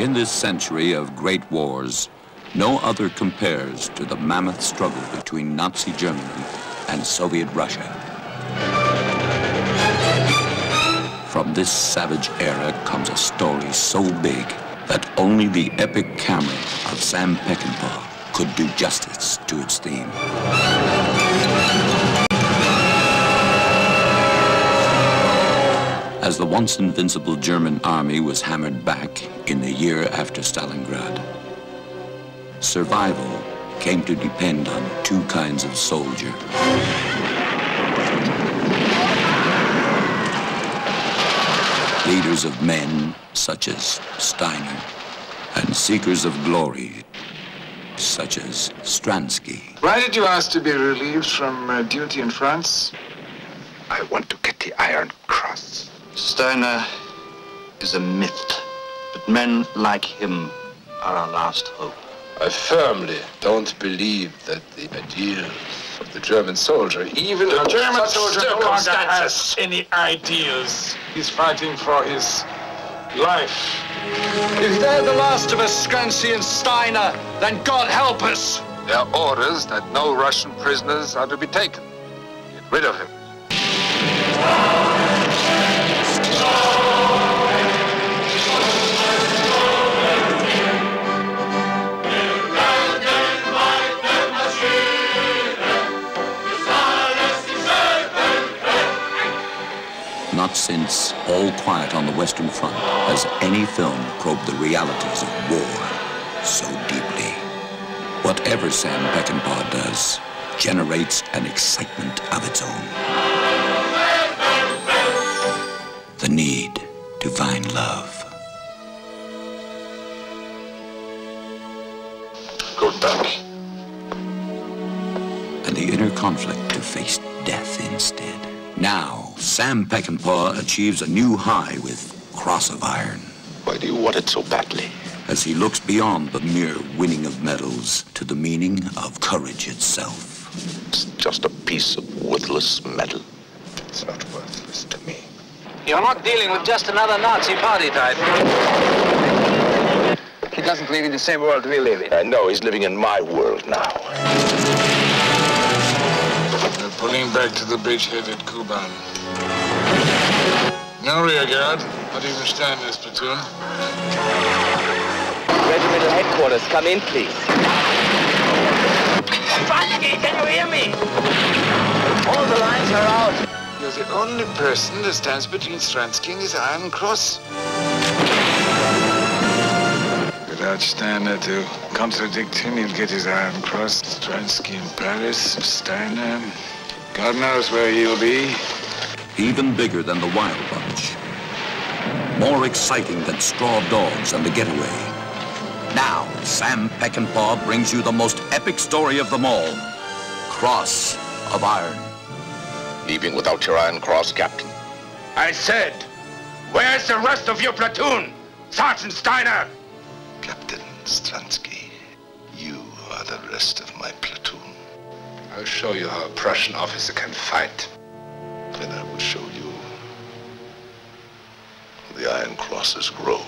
In this century of great wars, no other compares to the mammoth struggle between Nazi Germany and Soviet Russia. From this savage era comes a story so big that only the epic camera of Sam Peckinpah could do justice to its theme. As the once invincible German army was hammered back in the year after Stalingrad, survival came to depend on two kinds of soldier. Leaders of men such as Steiner and seekers of glory such as Stransky. Why did you ask to be relieved from uh, duty in France? I want to get the Iron Cross. Steiner is a myth, but men like him are our last hope. I firmly don't believe that the ideals of the German soldier, even the German such soldier no longer has any ideals. He's fighting for his life. If they're the last of us, Stransky and Steiner, then God help us. There are orders that no Russian prisoners are to be taken. Get rid of him. Not since All Quiet on the Western Front has any film probed the realities of war so deeply. Whatever Sam Peckinpah does generates an excitement of its own. The need to find love. Go back. And the inner conflict to face death instead. Now, Sam Peckinpah achieves a new high with Cross of Iron. Why do you want it so badly? As he looks beyond the mere winning of medals to the meaning of courage itself. It's just a piece of worthless metal. It's not worthless to me. You're not dealing with just another Nazi party type. He doesn't live in the same world we live in. I know he's living in my world now. They're pulling back to the bridgehead at Kuban. No rear guard, not even this platoon. Regimental headquarters, come in, please. Stransky, can you hear me? All the lines are out. You're the only person that stands between Stransky and his Iron Cross. Without Steiner to contradict him, he'll get his Iron Cross. Stransky in Paris, Steiner. God knows where he'll be. Even bigger than the Wild Bunch. More exciting than Straw Dogs and The Getaway. Now, Sam Peckinpah brings you the most epic story of them all. Cross of Iron. Leaving without your Iron Cross, Captain. I said, where's the rest of your platoon? Sergeant Steiner! Captain Stransky, you are the rest of my platoon. I'll show you how a Prussian officer can fight. Then I will show you the Iron Crosses grow.